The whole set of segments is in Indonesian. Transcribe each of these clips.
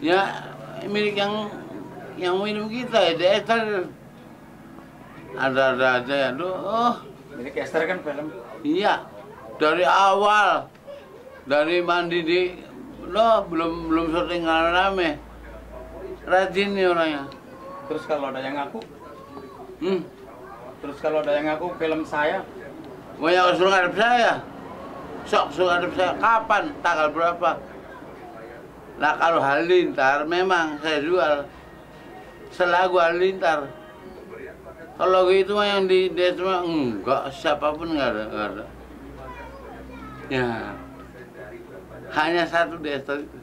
Ya milik yang yang minum kita ya Esther. Ada-ada aja ya, Duh. Oh, Milik Esther kan film. iya. Dari awal dari mandi di lo belum belum syuting rame. Rajin nih orangnya. Terus kalau ada yang ngaku, Hmm. terus kalau ada yang ngaku film saya, Mau yang suruh ngadep saya? Sok suruh ngadep saya. Kapan? Tanggal berapa? Nah kalau halilintar memang saya jual selagu halilintar. Kalau gitu mah yang di desa enggak siapa pun enggak ada, enggak ada. Ya hanya satu desa itu.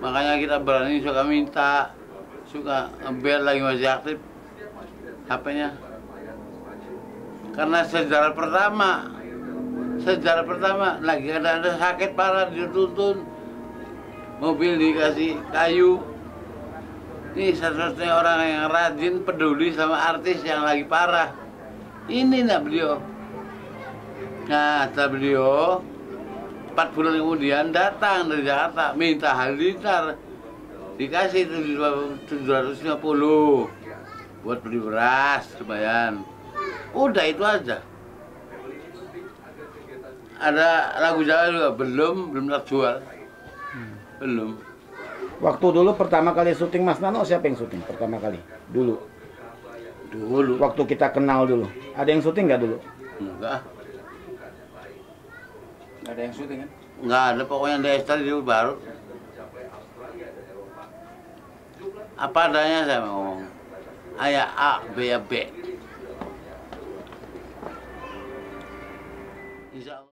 Makanya kita berani suka minta, suka ngebel lagi masih aktif HP-nya. Karena sejarah pertama, sejarah pertama lagi ada ada sakit parah dituntun, mobil dikasih kayu. Ini satu-satunya orang yang rajin peduli sama artis yang lagi parah. Ini nak beliau. Nah, setelah beliau empat bulan kemudian datang dari Jakarta minta halilintar dikasih tujuh ratus lima puluh buat beli beras lumayan udah itu aja ada lagu Jawa juga belum belum terjual belum. Waktu dulu pertama kali syuting Mas Nano siapa yang syuting pertama kali? Dulu. Dulu. Waktu kita kenal dulu. Ada yang syuting nggak dulu? Enggak. Nggak ada yang syuting kan? Nggak ada, pokoknya ada tadi dulu baru. Apa adanya saya ngomong. Ayah A, B, ya B.